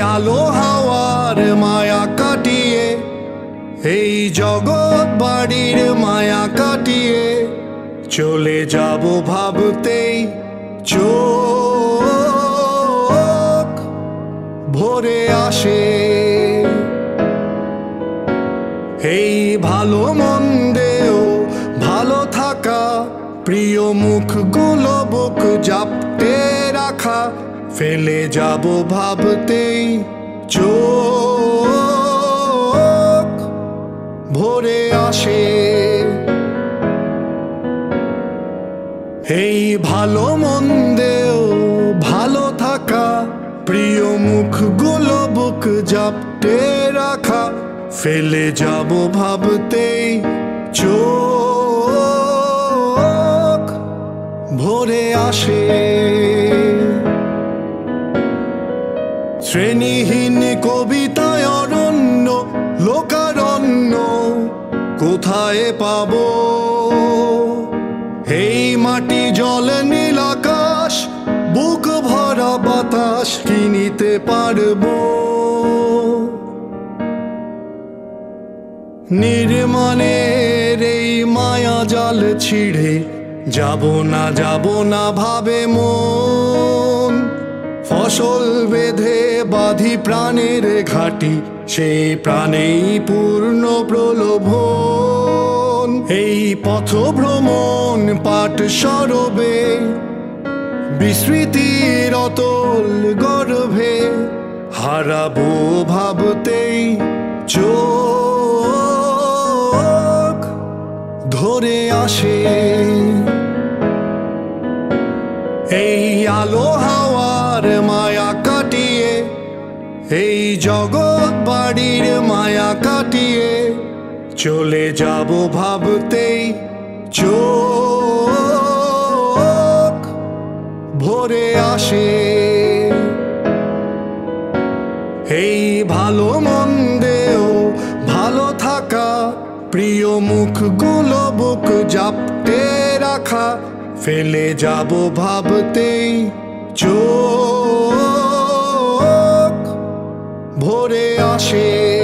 আলো হাওয়ার মায়া কাটিয়ে, এই জগৎ বাড়ির মায়া কাটিয়ে চলে যাব ভাবতেই চোখ ভরে আসে। এই ভালো মন্দেও ভালো থাকা, প্রিয় মুখ মুখগুলো বুক জাপতে রাখা ফেলে যাব ভাবতেই চোখ ভরে আসে। এই ভালো মন্দেও ভালো থাকা, প্রিয় মুখগুলো বুক জাপটে রাখা, ফেলে যাব ভাবতেই চোখ ভরে আসে। শ্রেণীহীন কবিতায় অরণ্য লোকারণ্য, কোথায় পাবো? এই মাটি জল, নীল আকাশ, বুক ভরা বাতাস কিনিতে পারব? নির্মাণের এই মায়া জাল ছিঁড়ে যাব না যাব না ভাবে মন। ফসল বেঁধে বাঁধি প্রাণের ঘাটি সেই প্রাণেই পূর্ণ প্রলোভন। এই পথ ভ্রমণ পাঠ সরবে বিস্মৃতির অতল গর্ভে, হারাবো ভাবতেই চোখ। ধরে আসে জগৎ বাড়ির মায়া কাটিয়ে চলে যাব ভাবতেই চোখ ভরে আসে। এই ভালো মন্দেও ভালো থাকা, প্রিয় মুখগুলো বুক জাপটে রাখা, ফেলে যাব ভাবতেই চোখ ভরে আসে